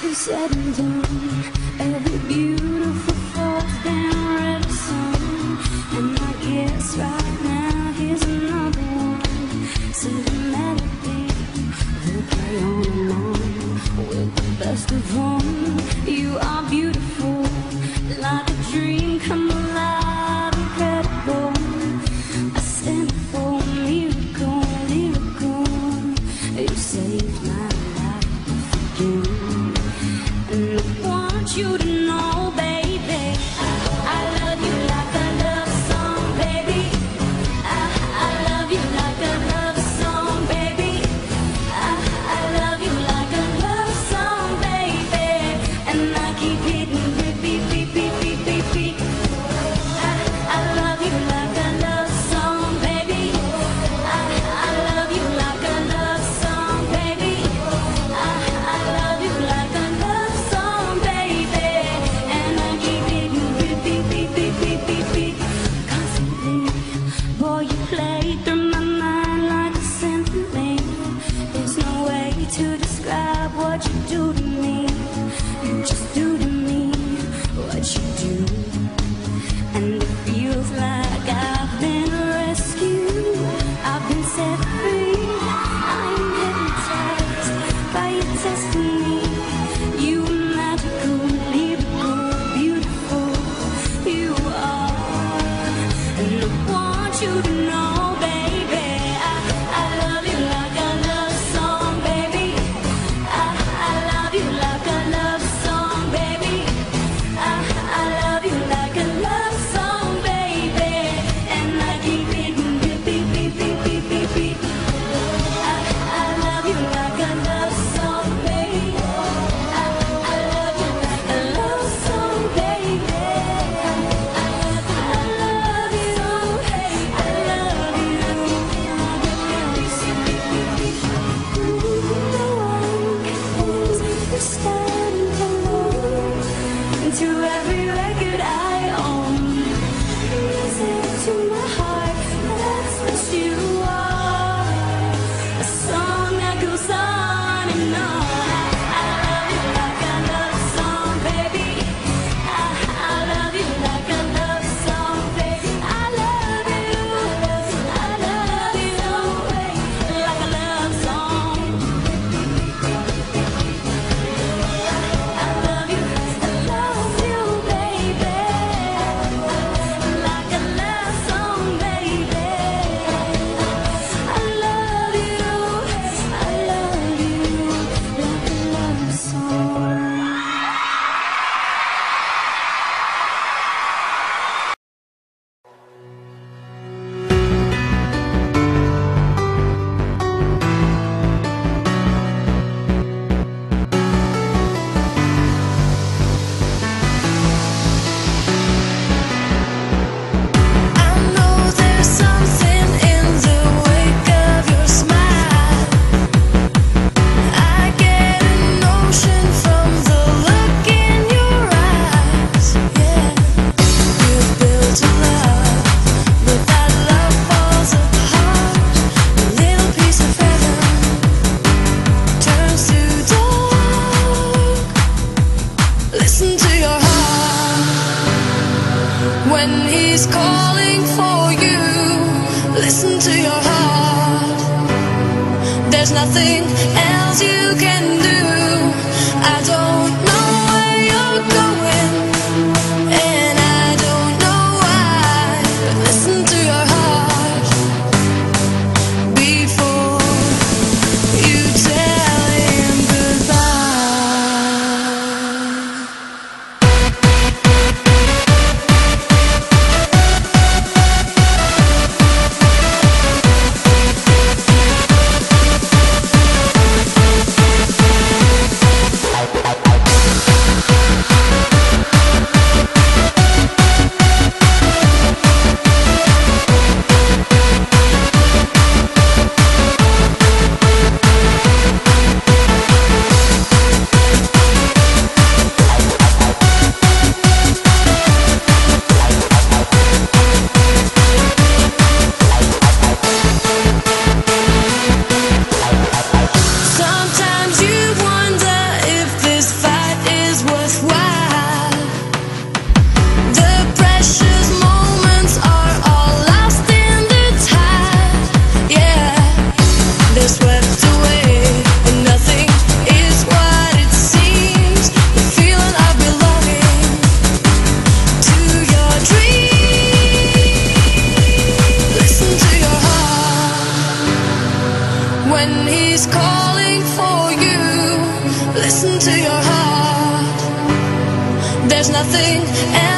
was said and done, every beautiful. you to know. shooting. nothing else you can do. I don't know. You.